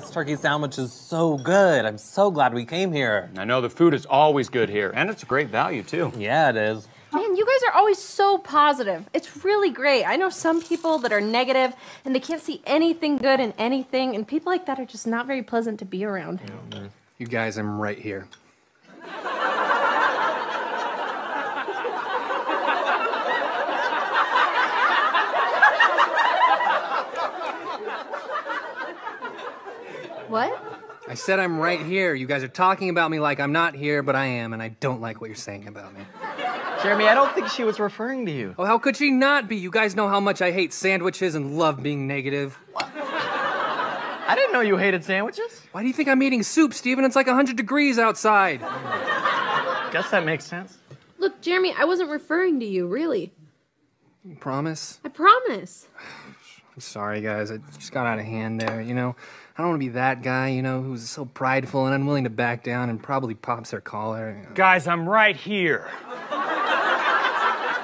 This turkey sandwich is so good. I'm so glad we came here. I know the food is always good here, and it's a great value, too. Yeah, it is. Man, you guys are always so positive. It's really great. I know some people that are negative and they can't see anything good in anything, and people like that are just not very pleasant to be around. You guys, I'm right here. What? I said I'm right here. You guys are talking about me like I'm not here, but I am, and I don't like what you're saying about me. Jeremy, I don't think she was referring to you. Oh, how could she not be? You guys know how much I hate sandwiches and love being negative. I didn't know you hated sandwiches. Why do you think I'm eating soup, Steven? It's like 100 degrees outside. Guess that makes sense. Look, Jeremy, I wasn't referring to you, really. Promise? I promise. I'm sorry, guys. I just got out of hand there, you know? I don't want to be that guy, you know, who's so prideful and unwilling to back down and probably pops their collar. you know. Guys, I'm right here.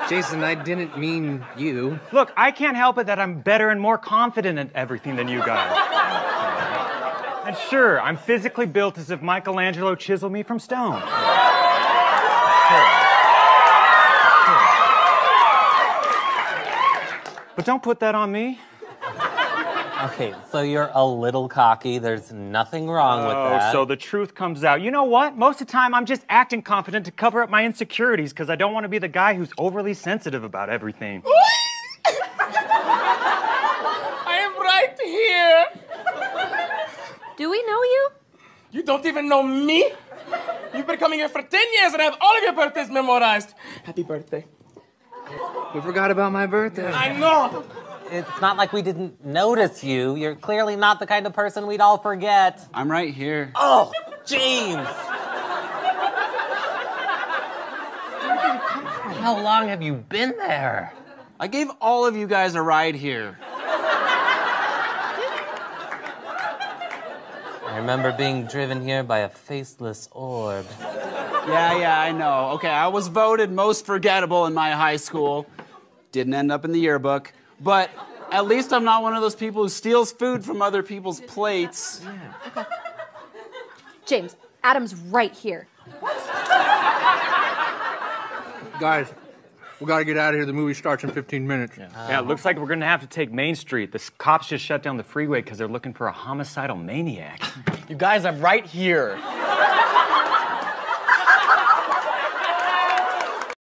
Jason, I didn't mean you. Look, I can't help it that I'm better and more confident at everything than you guys. and sure, I'm physically built as if Michelangelo chiseled me from stone. But don't put that on me. Okay, so you're a little cocky. There's nothing wrong with that. Oh, so the truth comes out. You know what? Most of the time, I'm just acting confident to cover up my insecurities because I don't want to be the guy who's overly sensitive about everything. I am right here. Do we know you? You don't even know me? You've been coming here for 10 years and I have all of your birthdays memorized. Happy birthday. We forgot about my birthday. I know. It's not like we didn't notice you. You're clearly not the kind of person we'd all forget. I'm right here. Oh, James! How long have you been there? I gave all of you guys a ride here. I remember being driven here by a faceless orb. Yeah, yeah, I know. Okay, I was voted most forgettable in my high school. Didn't end up in the yearbook. But at least I'm not one of those people who steals food from other people's plates. Yeah. James, Adam's right here. What? Guys, we gotta get out of here. The movie starts in 15 minutes. Yeah, it looks like we're gonna have to take Main Street. The cops just shut down the freeway because they're looking for a homicidal maniac. You guys, I'm right here.